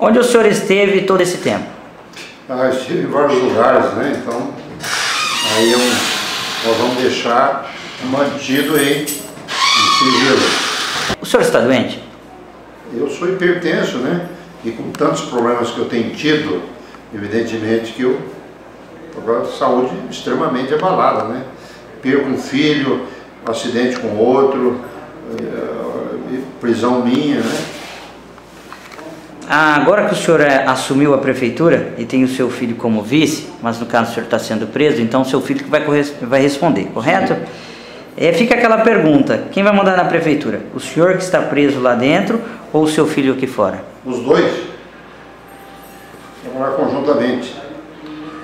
Onde o senhor esteve todo esse tempo? Ah, estive em vários lugares, né? Então, aí eu, nós vamos deixar mantido aí em sigilo. O senhor está doente? Eu sou hipertenso, né? E com tantos problemas que eu tenho tido, evidentemente que eu estou com a saúde extremamente abalada, né? Perco um filho, um acidente com outro, eh, prisão minha, né? Ah, agora que o senhor é, assumiu a prefeitura e tem o seu filho como vice, mas no caso o senhor está sendo preso, então o seu filho que vai, vai responder, correto? É, fica aquela pergunta, quem vai mandar na prefeitura? O senhor que está preso lá dentro ou o seu filho aqui fora? Os dois. Vamos lá conjuntamente.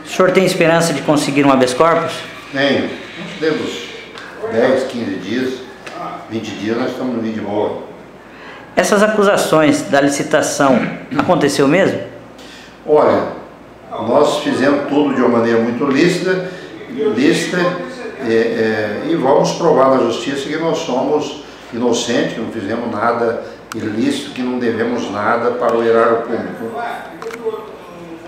O senhor tem esperança de conseguir um habeas corpus? Tenho. Nós temos 10, 15 dias, 20 dias, nós estamos no vídeo boa. Essas acusações da licitação aconteceu mesmo? Olha, nós fizemos tudo de uma maneira muito lícita, lícita é, é, e vamos provar na justiça que nós somos inocentes, que não fizemos nada ilícito, que não devemos nada para o erário público.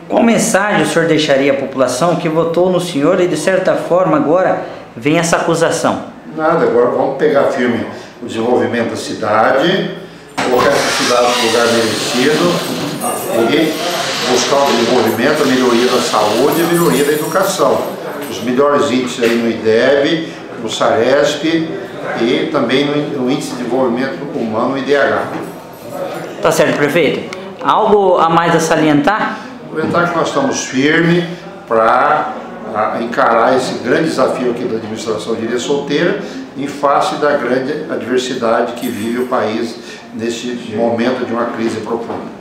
Qual mensagem o senhor deixaria à população que votou no senhor e de certa forma agora vem essa acusação? Nada, agora vamos pegar firme o desenvolvimento da cidade, no lugar merecido e buscar o desenvolvimento, a melhoria da saúde e a melhoria da educação. Os melhores índices aí no IDEB, no SARESP e também no Índice de Desenvolvimento Humano, no IDH. Tá certo, prefeito. Algo a mais a salientar? Salientar que nós estamos firmes para encarar esse grande desafio aqui da administração de ilha solteira em face da grande adversidade que vive o país neste momento de uma crise profunda.